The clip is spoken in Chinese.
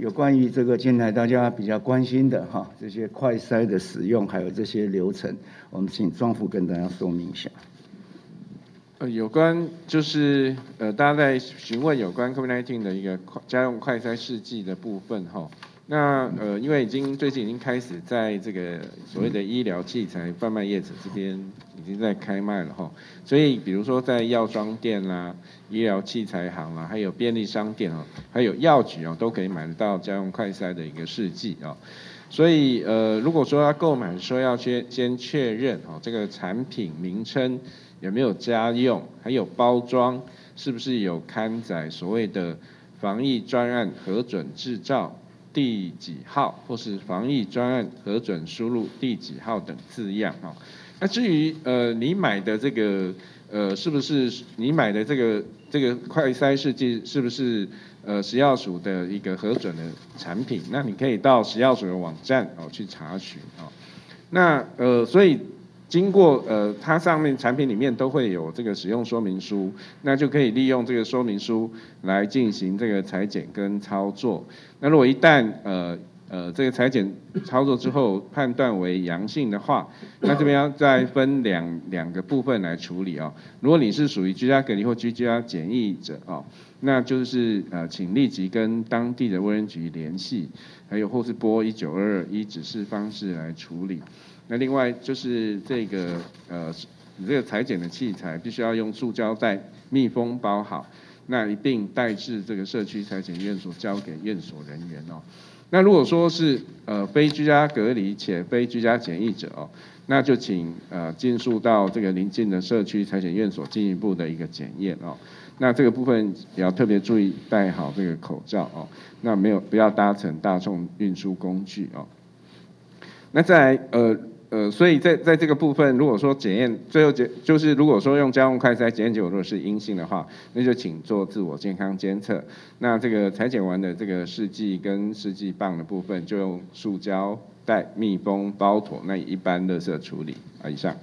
有关于这个近来大家比较关心的哈，这些快筛的使用，还有这些流程，我们请庄副跟大家说明一下。呃，有关就是呃，大家在询问有关 COVID-19 的一个快家用快筛试剂的部分哈。那呃，因为已经最近已经开始在这个所谓的医疗器材贩卖业者这边已经在开卖了哈，所以比如说在药妆店啦、医疗器材行啦，还有便利商店哦，还有药局哦，都可以买得到家用快筛的一个试剂啊。所以呃，如果说要购买，说要先先确认哦，这个产品名称有没有家用，还有包装是不是有刊载所谓的防疫专案核准制造。第几号，或是防疫专案核准输入第几号等字样哈。那至于呃你买的这个呃是不是你买的这个这个快筛试剂是不是呃食药署的一个核准的产品？那你可以到食药署的网站哦去查询哦。那呃所以。经过呃，它上面产品里面都会有这个使用说明书，那就可以利用这个说明书来进行这个裁剪跟操作。那如果一旦呃呃这个裁剪操作之后判断为阳性的话，那这边要再分两两个部分来处理哦。如果你是属于居家隔离或居家检疫者哦，那就是呃请立即跟当地的卫生局联系，还有或是拨一九二二一指示方式来处理。那另外就是这个呃，你这个裁剪的器材必须要用塑胶袋密封包好，那一定带至这个社区裁剪院所交给院所人员哦。那如果说是呃非居家隔离且非居家检疫者哦，那就请呃进入到这个邻近的社区裁检院所进一步的一个检验哦。那这个部分也要特别注意戴好这个口罩哦。那没有不要搭乘大众运输工具哦。那在呃。呃，所以在在这个部分，如果说检验最后检就是如果说用家用快筛检验结果如果是阴性的话，那就请做自我健康监测。那这个裁剪完的这个试剂跟试剂棒的部分，就用塑胶袋密封包妥，那一般垃圾处理啊。以上。